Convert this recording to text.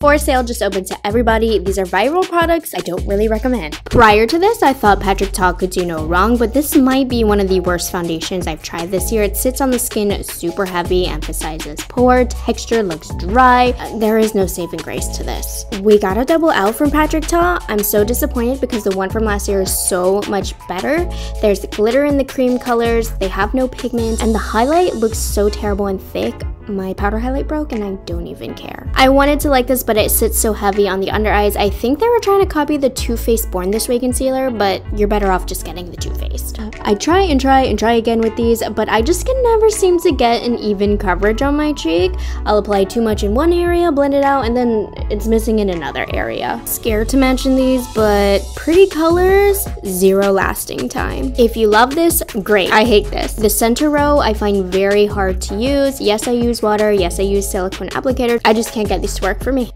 For sale just open to everybody. These are viral products I don't really recommend. Prior to this, I thought Patrick Ta could do no wrong, but this might be one of the worst foundations I've tried this year. It sits on the skin super heavy, emphasizes pore, texture looks dry. There is no saving grace to this. We got a double L from Patrick Ta. I'm so disappointed because the one from last year is so much better. There's glitter in the cream colors, they have no pigment, and the highlight looks so terrible and thick my powder highlight broke and I don't even care. I wanted to like this, but it sits so heavy on the under eyes. I think they were trying to copy the Too Faced Born This Way concealer, but you're better off just getting the Too Faced. I try and try and try again with these, but I just can never seem to get an even coverage on my cheek. I'll apply too much in one area, blend it out, and then it's missing in another area. Scared to mention these, but pretty colors, zero lasting time. If you love this, great. I hate this. The center row I find very hard to use. Yes, I use water. Yes, I use silicone applicator. I just can't get this to work for me.